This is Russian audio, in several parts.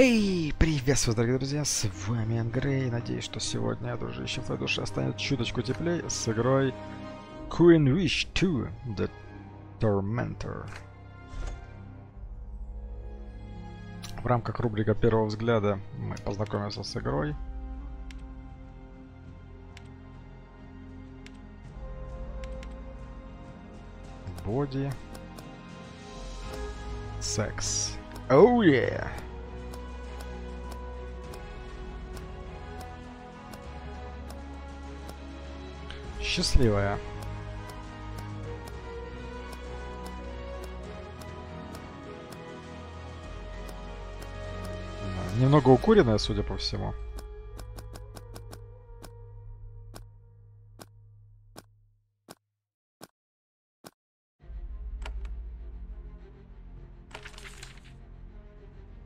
Эй, приветствую, дорогие друзья, с вами Ангрей. Надеюсь, что сегодня, дружище, в твоей душе станет чуточку теплее с игрой Queen Wish 2 The Tormentor. В рамках рубрика первого взгляда мы познакомимся с игрой. Боди. Секс. Oh yeah! Счастливая. Немного укуренная, судя по всему.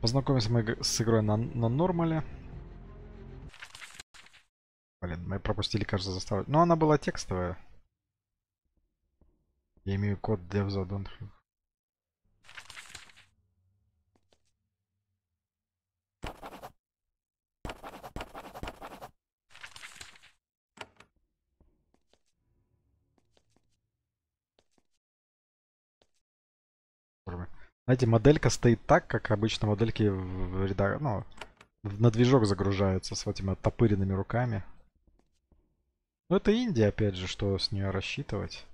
Познакомимся мы с игрой на, на нормале. Пропустили, кажется, заставить. Но она была текстовая. Я имею код devs don't have. Знаете, моделька стоит так, как обычно модельки в, реда- ну, на движок загружаются с этими оттопыренными руками. Ну, это Индия, опять же, что с нее рассчитывать.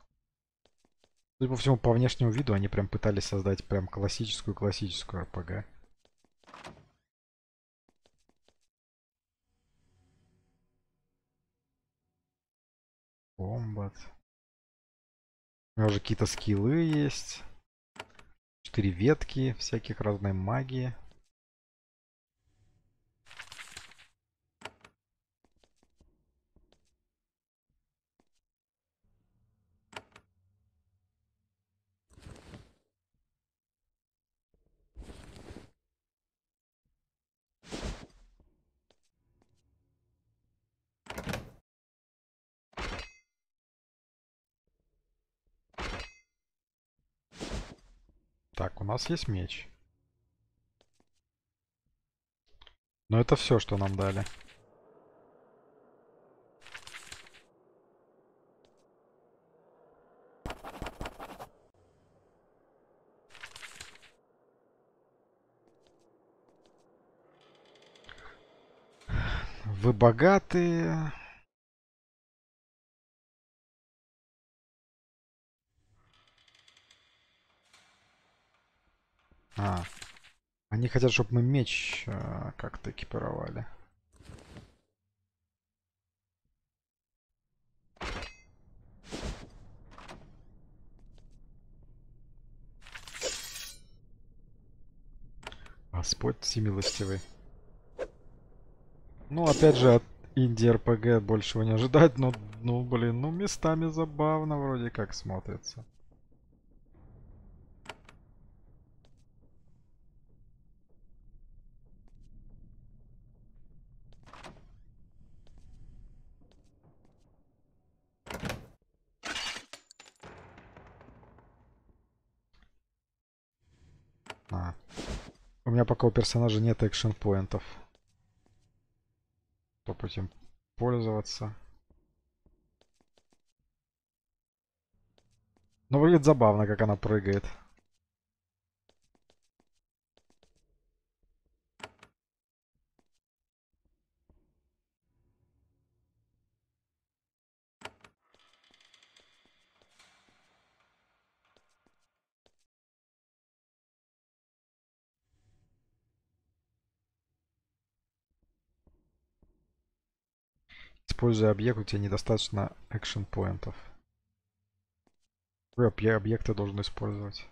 Судя по всему, по внешнему виду они прям пытались создать прям классическую-классическую РПГ. Комбат. У него уже какие-то скиллы есть. Четыре ветки всяких разной магии. Так, у нас есть меч. Но это все, что нам дали. Вы богатые. А, они хотят, чтобы мы меч э, как-то экипировали. Господь всемилостивый. Ну, опять же, от инди РПГ большего не ожидать, но, ну, блин, ну, местами забавно вроде как смотрится. Меня пока у персонажа нет экшен поинтов. Чтоб этим пользоваться. Но выглядит забавно, как она прыгает. Используя объект, у тебя недостаточно экшен поинтов. Какой объ- объект ты должен использовать?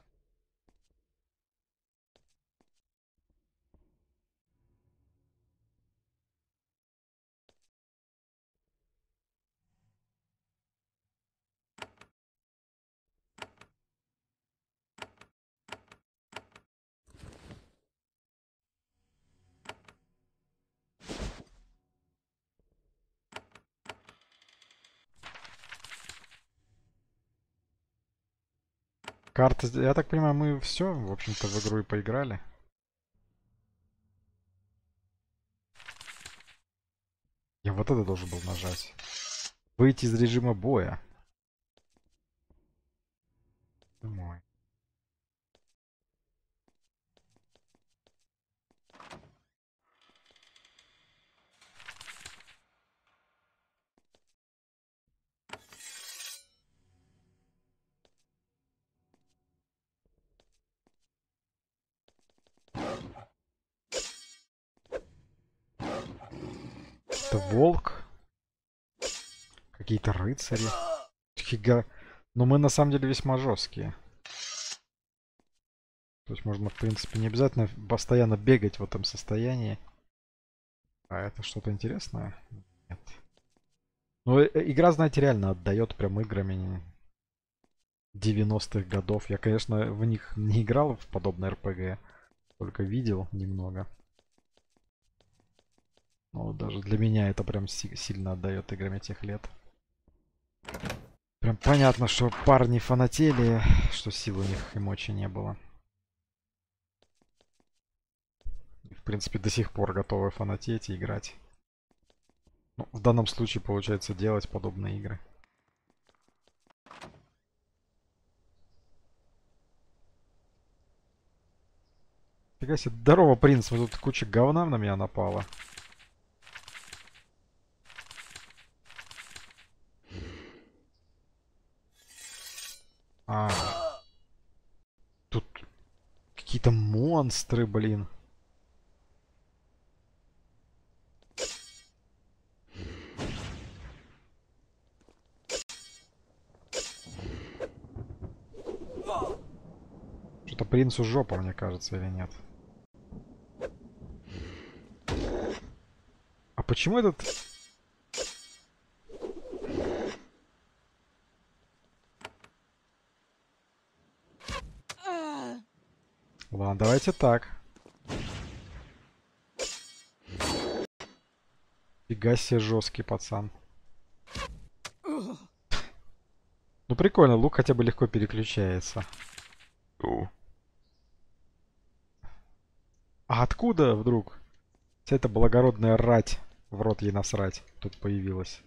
Карты, я так понимаю, мы все, в общем-то, в игру и поиграли. Я вот это должен был нажать. Выйти из режима боя. Домой. Это волк. Какие-то рыцари. Фига. Но мы на самом деле весьма жесткие. То есть можно, в принципе, не обязательно постоянно бегать в этом состоянии. А это что-то интересное? Нет. Ну, э, игра, знаете, реально отдает прям играми 90-х годов. Я, конечно, в них не играл в подобное РПГ, только видел немного. Но даже для меня это прям си сильно отдает играми тех лет. Прям понятно, что парни фанатели, что сил у них и мочи не было. В принципе, до сих пор готовы фанатеть и играть. Ну, в данном случае получается делать подобные игры. Фига себе, здорово, принц, вот тут куча говна на меня напала. А. Тут какие-то монстры, блин. Что-то принцу жопа, мне кажется, или нет? А почему этот Ладно, давайте так. Фига себе жесткий пацан. Ну прикольно, лук хотя бы легко переключается. А откуда вдруг? Вся эта благородная рать в рот ей насрать тут появилась.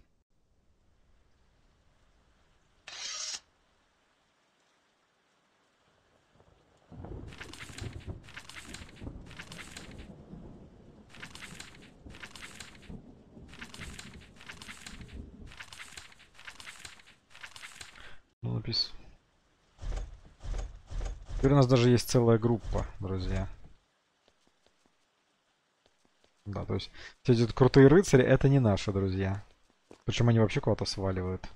Ну, написано. Теперь у нас даже есть целая группа, друзья. Да, то есть все эти крутые рыцари, это не наши друзья. Причем они вообще куда-то сваливают.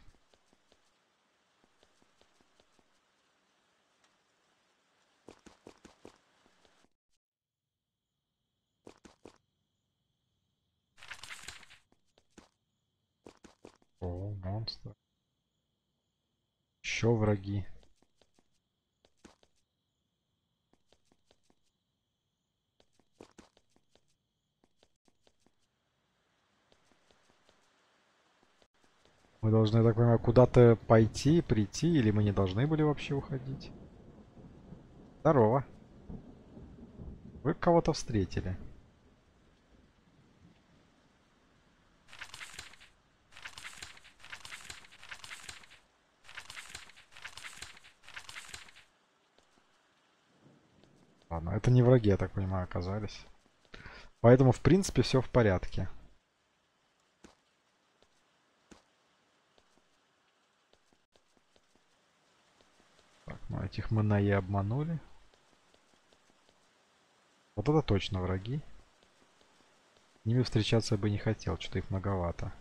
О, монстр. Еще враги. Должны, я так понимаю, куда-то пойти, прийти, или мы не должны были вообще уходить? Здорово. Вы кого-то встретили. Ладно, это не враги, я так понимаю, оказались. Поэтому, в принципе, все в порядке. Так, ну этих мы на обманули. Вот это точно враги. С ними встречаться бы не хотел, что-то их многовато.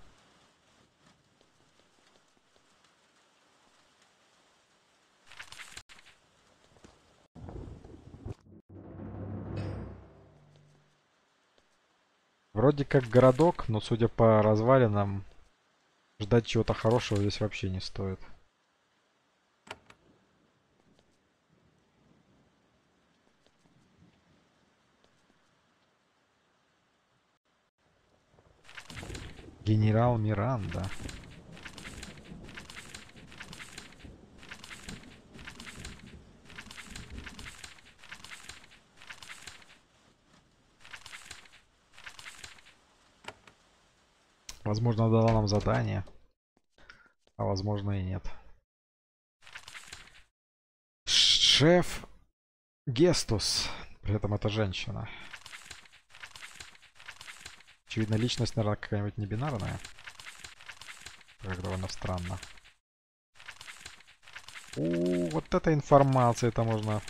Вроде как городок, но судя по развалинам, ждать чего-то хорошего здесь вообще не стоит. Генерал Миранда. Возможно, дала нам задание. А возможно и нет. Шеф Гестус. При этом это женщина. Очевидно, личность, наверное, какая-нибудь небинарная. Как довольно странно. У, вот эта информация, это можно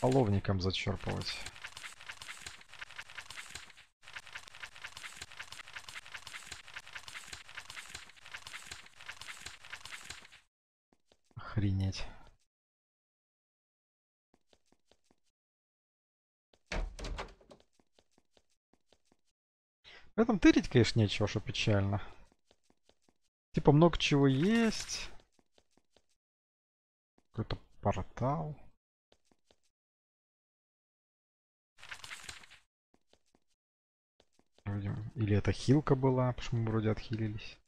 половником зачерпывать. Охренеть. В этом тырить, конечно, нечего, что печально. Типа много чего есть. Какой-то портал. Или это хилка была, почему мы вроде отхилились.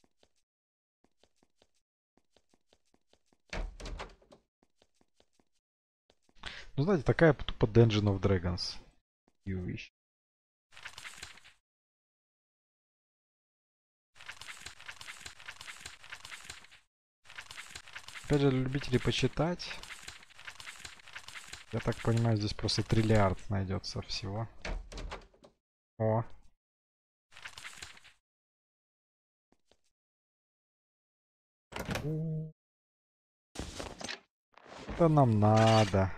Ну, знаете, такая тупо Dungeon of Dragons. Вещь. Опять же, любители почитать. Я так понимаю, здесь просто триллиард найдется всего. О. Это нам надо.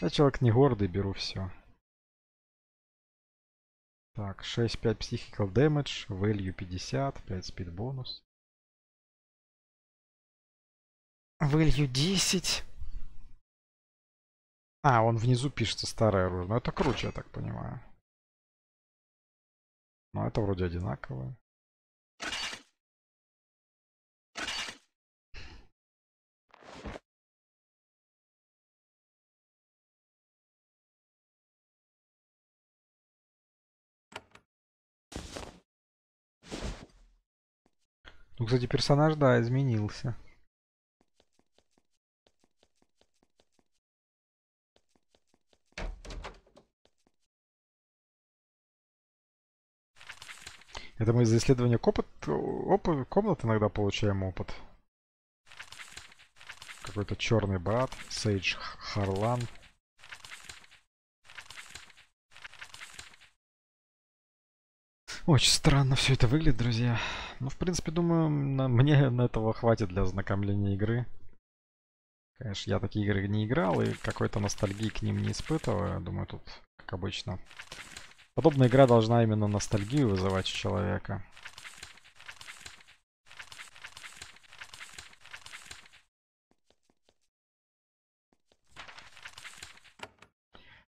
Я человек не гордый, беру все. Так, 6-5 psychical damage, value 50, 5 speed бонус. Value 10. А, он внизу пишется старое оружие. Ну это круче, я так понимаю. Но это вроде одинаковое. Ну, кстати, персонаж, да, изменился. Это мы из-за исследования опыт, опыт, комнат иногда получаем опыт. Какой-то черный брат, Сейдж Харлан. Очень странно все это выглядит, друзья. Ну, в принципе, думаю, на, мне на этого хватит для ознакомления игры. Конечно, я такие игры не играл и какой-то ностальгии к ним не испытываю. Думаю, тут, как обычно, Подобная игра должна именно ностальгию вызывать у человека.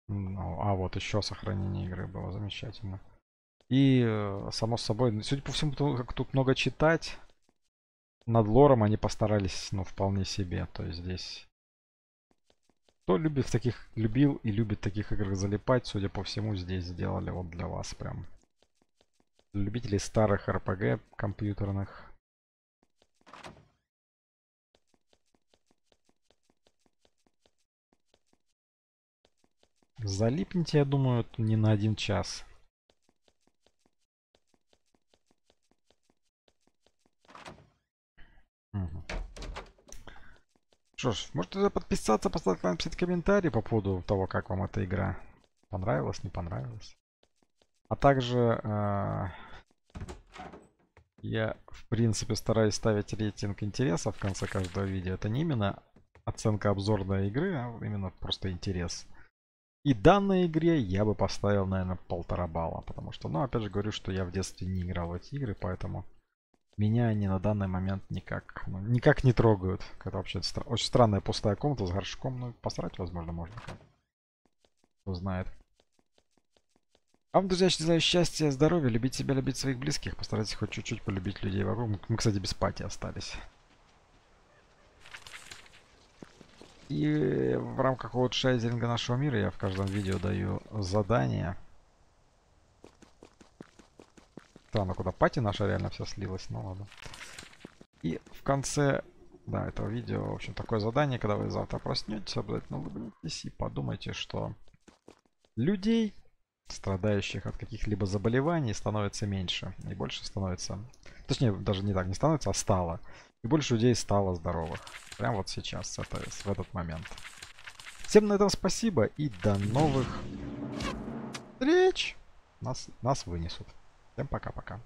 Ну, а вот еще сохранение игры было замечательно. И, э, само собой, ну, судя по всему, как тут много читать, над лором они постарались, ну, вполне себе. То есть здесь кто любит таких, любил и любит таких играх залипать, судя по всему, здесь сделали вот для вас прям. Любителей старых RPG компьютерных. Залипните, я думаю, не на один час. Угу. Что ж, можете подписаться, поставить, написать комментарий по поводу того, как вам эта игра понравилась, не понравилась. А также э, я, в принципе, стараюсь ставить рейтинг интереса в конце каждого видео. Это не именно оценка обзорной игры, а именно просто интерес. И данной игре я бы поставил, наверное, полтора балла. Потому что, ну, опять же говорю, что я в детстве не играл в эти игры, поэтому меня они на данный момент никак, ну, никак не трогают. Это вообще стра очень странная пустая комната с горшком. Ну, посрать, возможно, можно. Кто знает. А вам, друзья, желаю счастья, здоровья, любить себя, любить своих близких. Постарайтесь хоть чуть-чуть полюбить людей вокруг. Мы, кстати, без пати остались. И в рамках улучшайзинга нашего мира я в каждом видео даю задания Странно, куда пати наша реально все слилась, ну ладно. И в конце да, этого видео, в общем, такое задание, когда вы завтра проснетесь, обязательно улыбнитесь и подумайте, что людей страдающих от каких-либо заболеваний становится меньше. И больше становится... Точнее, даже не так, не становится, а стало. И больше людей стало здоровых. Прямо вот сейчас, это, в этот момент. Всем на этом спасибо и до новых встреч! Нас, нас вынесут. Всем пока-пока.